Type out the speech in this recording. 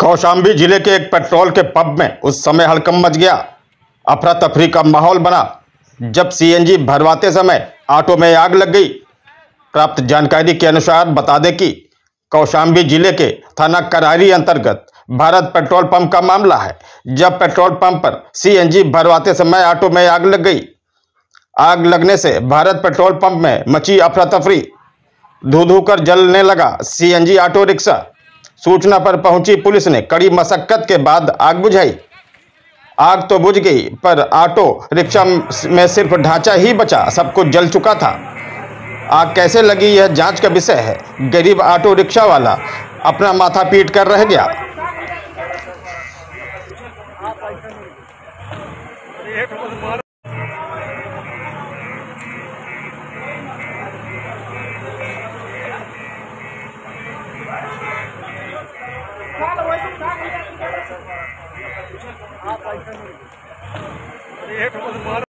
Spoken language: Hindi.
कौशाम्बी ज़िले के एक पेट्रोल के पंप में उस समय हड़कम मच गया। अफरा तफरी का माहौल बना। जब सीएनजी भरवाते समय ऑटो में आग लग गई। प्राप्त जानकारी के अनुसार बता दें कि कौशाम्बी ज़िले के थाना करारी अंतर्गत भारत पेट्रोल पंप का मामला है। जब पेट्रोल पंप पर सीएनजी भरवाते समय ऑटो में आग लग गई। आग लगने से भारत पेट्रोल पंप में मची अफरा तफरी। धू धू कर जलने लगा सीएनजी ऑटो रिक्शा। सूचना पर पहुँची पुलिस ने कड़ी मशक्कत के बाद आग बुझाई। आग तो बुझ गई, पर ऑटो, रिक्शा में सिर्फ़ ढांचा ही बचा, सब कुछ जल चुका था। आग कैसे लगी यह जाँच का विषय है। गरीब ऑटो रिक्शा वाला अपना माथा पीट कर रह गया। आप